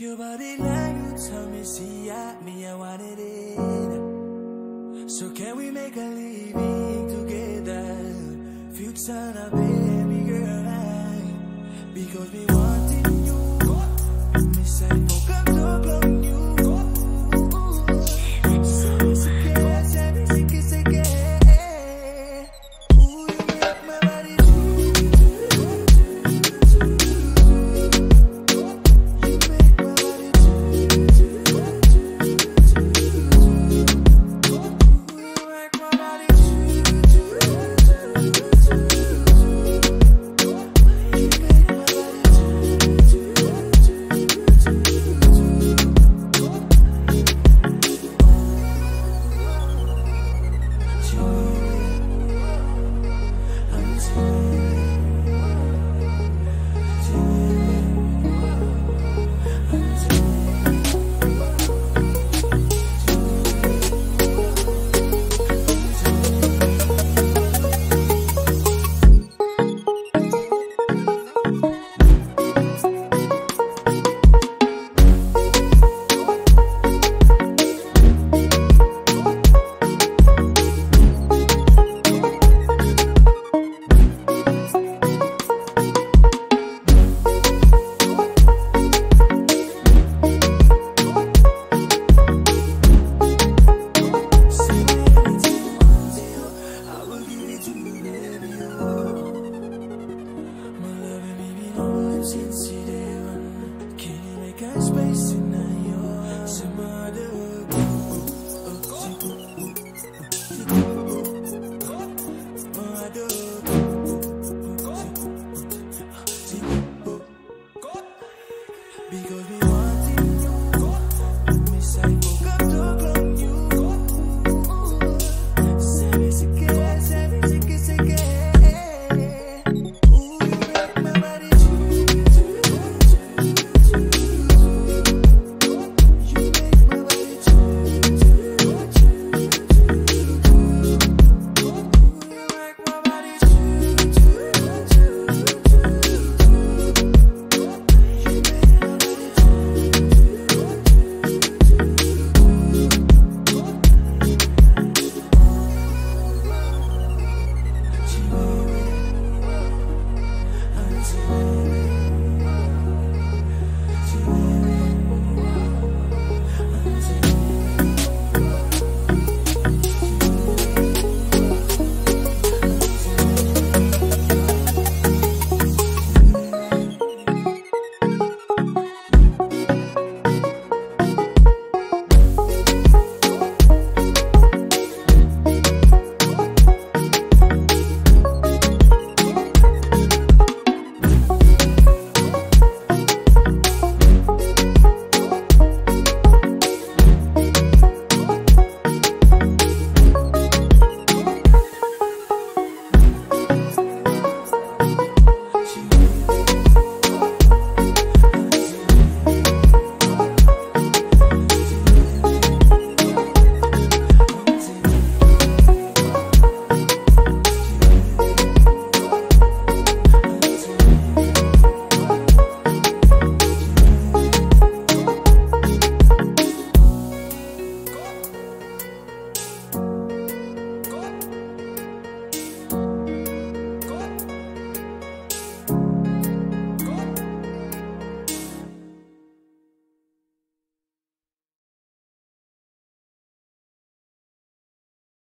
Your body language tell me see I, me, I wanted it So can we make a living? since you